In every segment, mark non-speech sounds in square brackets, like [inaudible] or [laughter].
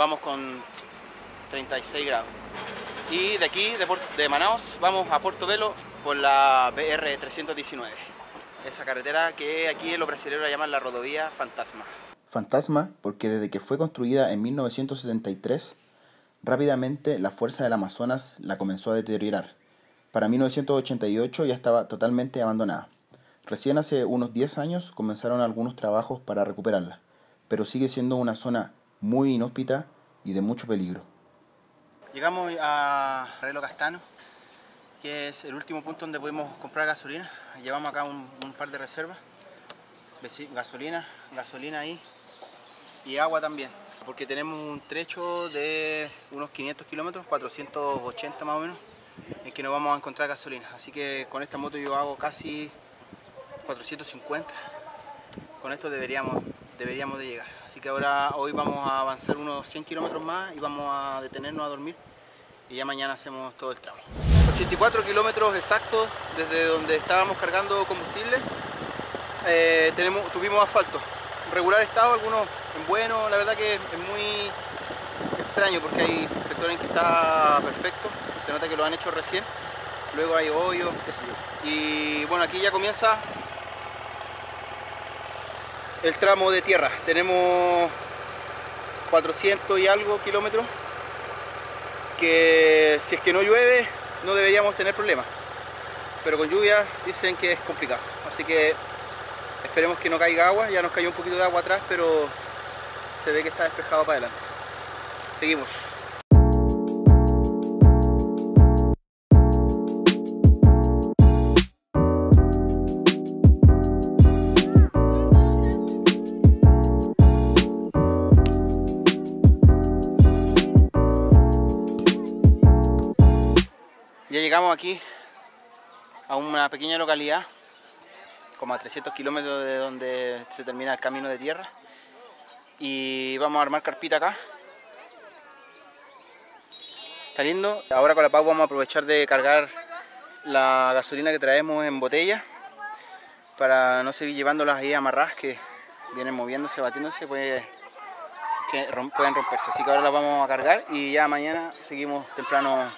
vamos con 36 grados. Y de aquí, de, de Manaos, vamos a Puerto Velo por la BR 319. Esa carretera que aquí en lo brasileños la llaman la rodovía Fantasma. Fantasma porque desde que fue construida en 1973, rápidamente la fuerza del Amazonas la comenzó a deteriorar. Para 1988 ya estaba totalmente abandonada. Recién hace unos 10 años comenzaron algunos trabajos para recuperarla, pero sigue siendo una zona muy inhóspita y de mucho peligro. Llegamos a Relo Castano, que es el último punto donde podemos comprar gasolina. Llevamos acá un, par de reservas, gasolina, gasolina ahí y agua también, porque tenemos un trecho de unos 500 kilómetros, 480 más o menos, en que nos vamos a encontrar gasolina. Así que con esta moto yo hago casi 450. Con esto deberíamos, deberíamos de llegar. Así que ahora hoy vamos a avanzar unos 100 kilómetros más y vamos a detenernos a dormir y ya mañana hacemos todo el tramo. 84 kilómetros exactos desde donde estábamos cargando combustible. Eh, tenemos, tuvimos asfalto, regular estado, algunos en bueno, la verdad que es muy extraño porque hay sectores en que está perfecto, se nota que lo han hecho recién, luego hay hoyos, qué sé yo. Y bueno, aquí ya comienza el tramo de tierra. Tenemos 400 y algo kilómetros que si es que no llueve no deberíamos tener problemas. Pero con lluvia dicen que es complicado. Así que esperemos que no caiga agua. Ya nos cayó un poquito de agua atrás, pero se ve que está despejado para adelante. Seguimos. Llegamos aquí a una pequeña localidad, como a 300 kilómetros de donde se termina el camino de tierra. Y vamos a armar carpita acá. Está lindo. Ahora con la Pau vamos a aprovechar de cargar la gasolina que traemos en botella para no seguir llevándolas ahí amarradas que vienen moviéndose, batiéndose, pues que pueden romperse. Así que ahora las vamos a cargar y ya mañana seguimos temprano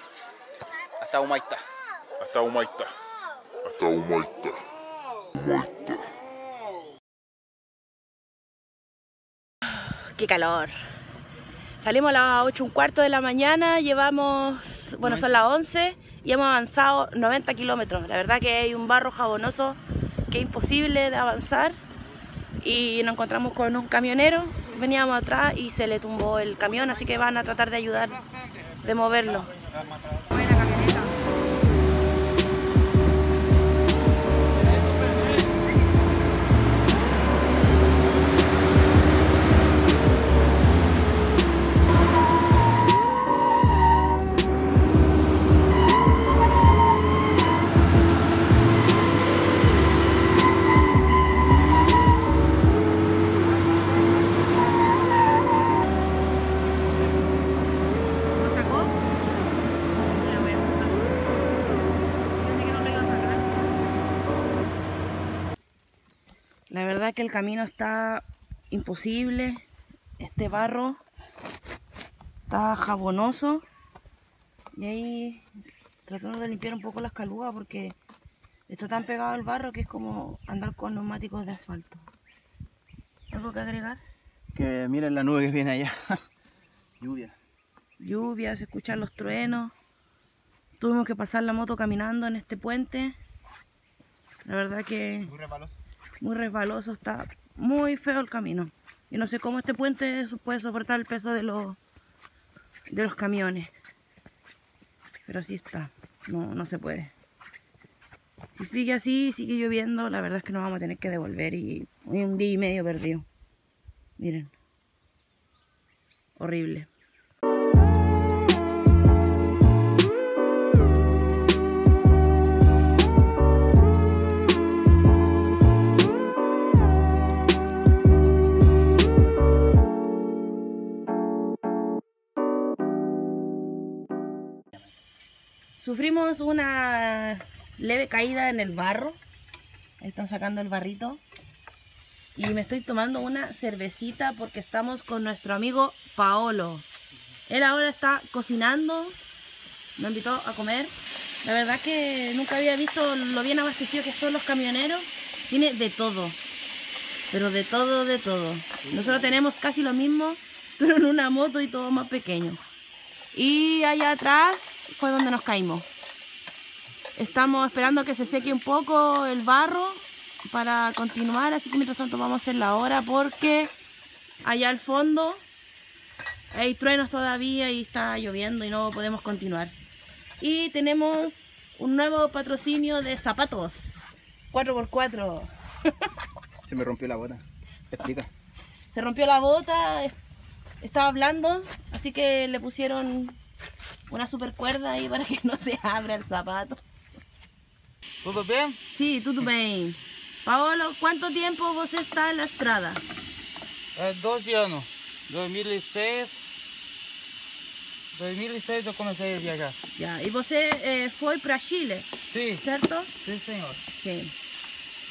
hasta Humaita. Hasta Humaita. Hasta Humaita. Humaita. Qué calor. Salimos a las 8 un cuarto de la mañana, llevamos, bueno, son las 11 y hemos avanzado 90 kilómetros. La verdad que hay un barro jabonoso que es imposible de avanzar y nos encontramos con un camionero, veníamos atrás y se le tumbó el camión, así que van a tratar de ayudar, de moverlo. Verdad que el camino está imposible. Este barro está jabonoso. Y ahí tratando de limpiar un poco las calugas porque está tan pegado al barro que es como andar con neumáticos de asfalto. ¿Algo que agregar? Que miren la nube que viene allá. [laughs] Lluvia. Lluvia, se escuchan los truenos. Tuvimos que pasar la moto caminando en este puente. La verdad que... Muy muy resbaloso, está muy feo el camino. Y no sé cómo este puente puede soportar el peso de los, de los camiones. Pero así está, no, no se puede. Si sigue así, sigue lloviendo, la verdad es que nos vamos a tener que devolver y un día y medio perdido. Miren, horrible. Sufrimos una leve caída en el barro. Están sacando el barrito. Y me estoy tomando una cervecita porque estamos con nuestro amigo Paolo. Él ahora está cocinando, me invitó a comer. La verdad que nunca había visto lo bien abastecido que son los camioneros. Tiene de todo, pero de todo, de todo. Nosotros tenemos casi lo mismo, [laughs] pero en una moto y todo más pequeño. Y allá atrás fue donde nos caímos. Estamos esperando que se seque un poco el barro para continuar, así que mientras tanto vamos a hacer la hora porque allá al fondo hay truenos todavía y está lloviendo y no podemos continuar. Y tenemos un nuevo patrocinio de zapatos. 4x4. [laughs] Se me rompió la bota. Explica. Se rompió la bota, es- estaba hablando, así que le pusieron una super cuerda ahí para que [laughs] no se abra el zapato. Tudo bem? Sí, tudo bem. Paolo, ¿cuánto tiempo vos está en la estrada? É 12 anos. 2006. 2006 eu comecei a viajar. Ya, y você eh, foi para Chile, Sim, ¿cierto? sim senhor. Sí.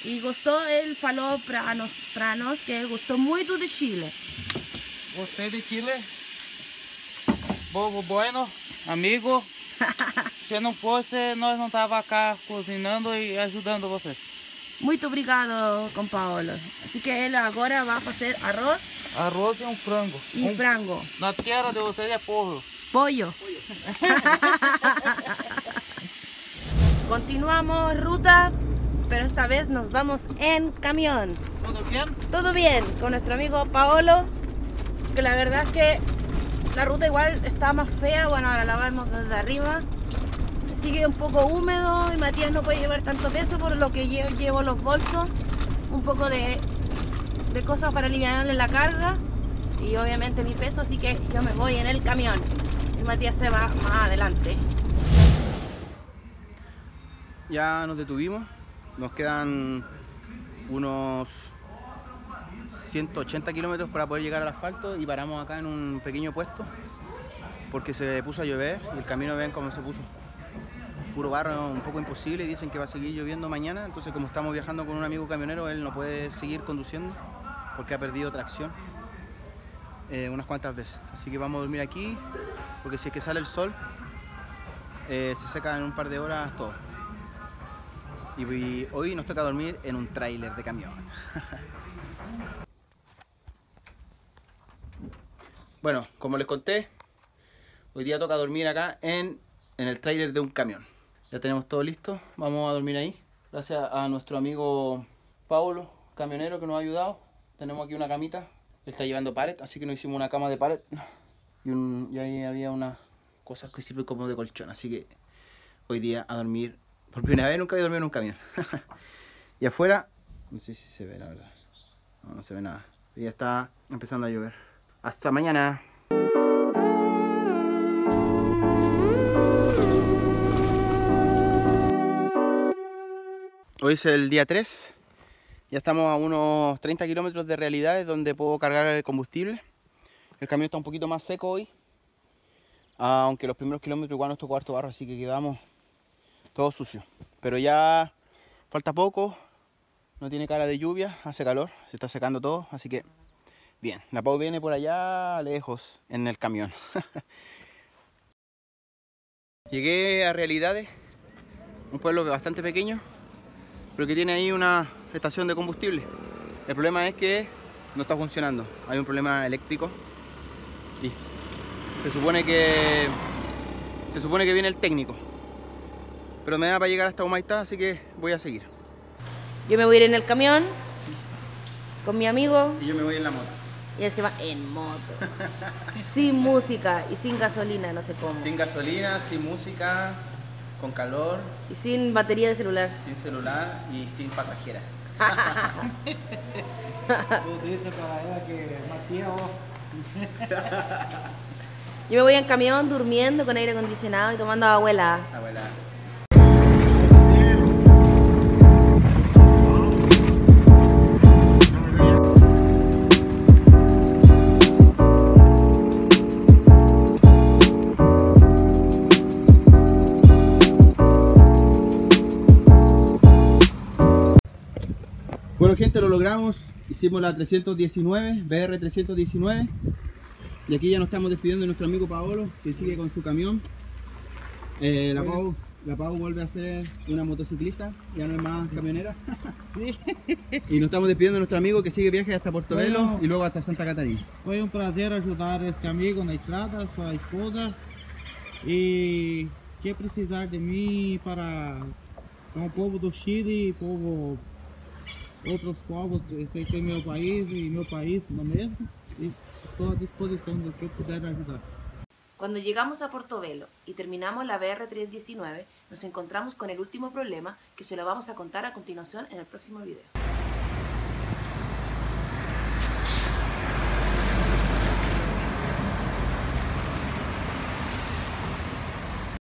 Y gustó, él falou para nos, para nós que gostou muito de Chile. Gostei de Chile. Povo bueno, amigo. Se não fosse, nós não tava cá cozinhando e ajudando vocês. Muito obrigado com Paolo. Así que ele agora vai fazer arroz Arroz e um frango. e Um- frango. Na terra de vocês é porro. Pollo. [laughs] Continuamos ruta, pero esta vez nos vamos en camión. Tudo bem? Todo bien con nuestro amigo Paolo, que la verdad es que la ruta igual está más fea. Bueno, ahora la vemos desde arriba. Sigue un poco húmedo y Matías no puede llevar tanto peso, por lo que yo llevo los bolsos, un poco de, de cosas para aliviarle la carga y obviamente mi peso, así que yo me voy en el camión y Matías se va más adelante. Ya nos detuvimos. Nos quedan unos 180 kilómetros para poder llegar al asfalto y paramos acá en un pequeño puesto porque se puso a llover y el camino ven cómo se puso. Puro barro, un poco imposible y dicen que va a seguir lloviendo mañana. Entonces como estamos viajando con un amigo camionero, él no puede seguir conduciendo porque ha perdido tracción eh, unas cuantas veces. Así que vamos a dormir aquí porque si es que sale el sol, eh, se seca en un par de horas todo. Y, hoy nos toca dormir en un tráiler de camión. [laughs] bueno, como les conté, hoy día toca dormir acá en, en el tráiler de un camión. Ya tenemos todo listo, vamos a dormir ahí. Gracias a nuestro amigo Paulo, camionero, que nos ha ayudado. Tenemos aquí una camita. Él está llevando palet, así que nos hicimos una cama de palet. Y, un- y ahí había unas cosas que sirven como de colchón. Así que hoy día a dormir. Por primera vez nunca había dormido en un camión. [laughs] y afuera, no sé si se ve la verdad. No, no se ve nada. Ya está empezando a llover. Hasta mañana. Hoy es el día 3. Ya estamos a unos 30 kilómetros de realidades donde puedo cargar el combustible. El camión está un poquito más seco hoy. Aunque los primeros kilómetros igual nos tocó harto barro, así que quedamos todo sucio. Pero ya falta poco, no tiene cara de lluvia, hace calor, se está secando todo, así que bien. La Pau viene por allá lejos en el camión. [laughs] Llegué a Realidades, un pueblo bastante pequeño, pero que tiene ahí una estación de combustible. El problema es que no está funcionando, hay un problema eléctrico y se supone que se supone que viene el técnico. Pero me da para llegar hasta Humaitá, así que voy a seguir. Yo me voy a ir en el camión con mi amigo Y yo me voy en la moto. Y él se va en moto. sin música y sin gasolina, no sé cómo. Sin gasolina, sin música, con calor, Y sin batería de celular. sin celular y sin pasajera. [laughs] Yo me voy en camión durmiendo con aire acondicionado y tomando abuela. Abuela. Gente, lo logramos. Hicimos la 319, BR 319. Y aquí ya nos estamos despidiendo de nuestro amigo Paolo, que sigue con su camión. Eh, la, Pau, la Pau vuelve a ser una motociclista, ya no es más camionera. [laughs] y nos estamos despidiendo de nuestro amigo que sigue viaje hasta Portobelo Bueno. y luego hasta Santa Catarina. Foi um prazer ajudar este amigo na estrada, sua esposa. E que precisar de mim para com o povo do Chile, povo outros povos, esse é meu país e meu país no mesmo. E estou à disposição do que puder ajudar. Cuando llegamos a Portobelo y terminamos la BR-319, nos encontramos con el último problema que se lo vamos a contar a continuación en el próximo video.